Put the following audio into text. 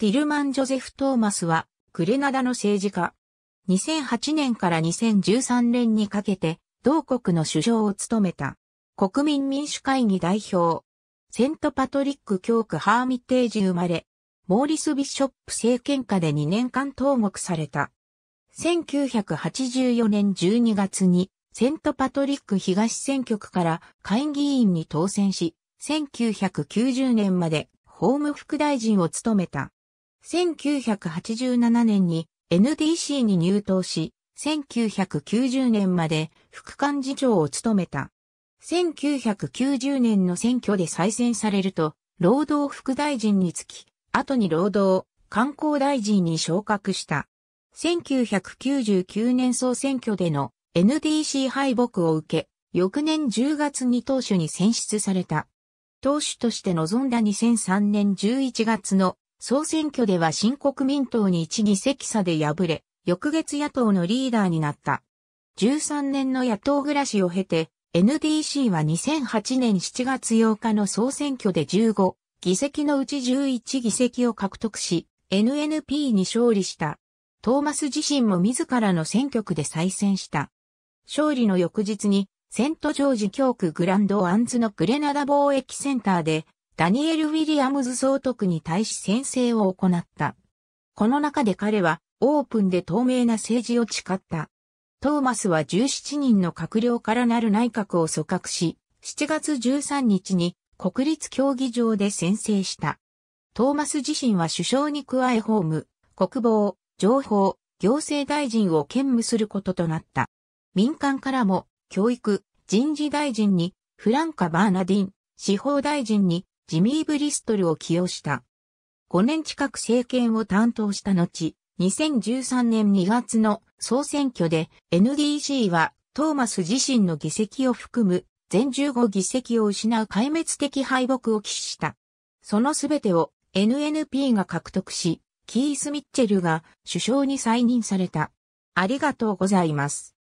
ティルマン・ジョゼフ・トーマスは、グレナダの政治家。2008年から2013年にかけて、同国の首相を務めた。国民民主会議代表。セントパトリック教区ハーミテージ生まれ。モーリス・ビショップ政権下で2年間投獄された。1984年12月にセントパトリック東選挙区から下院議員に当選し、1990年まで法務副大臣を務めた。1987年に NDC に入党し、1990年まで副幹事長を務めた。1990年の選挙で再選されると、労働副大臣につき、後に労働、観光大臣に昇格した。1999年総選挙での NDC 敗北を受け、翌年10月に党首に選出された。党首として臨んだ2003年11月の総選挙では新国民党に一議席差で敗れ、翌月野党のリーダーになった。13年の野党暮らしを経て、NDC は2008年7月8日の総選挙で15議席のうち11議席を獲得し、NNP に勝利した。トーマス自身も自らの選挙区で再選した。勝利の翌日に、セントジョージ教区グランドアンズのグレナダ貿易センターで、ダニエル・ウィリアムズ総督に対し宣誓を行った。この中で彼はオープンで透明な政治を誓った。トーマスは17人の閣僚からなる内閣を組閣し、7月13日に国立競技場で宣誓した。トーマス自身は首相に加え法務、国防、情報、行政大臣を兼務することとなった。民間からも教育、人事大臣にフランカ・バーナディン、司法大臣にジミー・ブリストルを起用した。5年近く政権を担当した後、2013年2月の総選挙で NDC はトーマス自身の議席を含む全15議席を失う壊滅的敗北を喫した。そのすべてを NNP が獲得し、キース・ミッチェルが首相に再任された。ありがとうございます。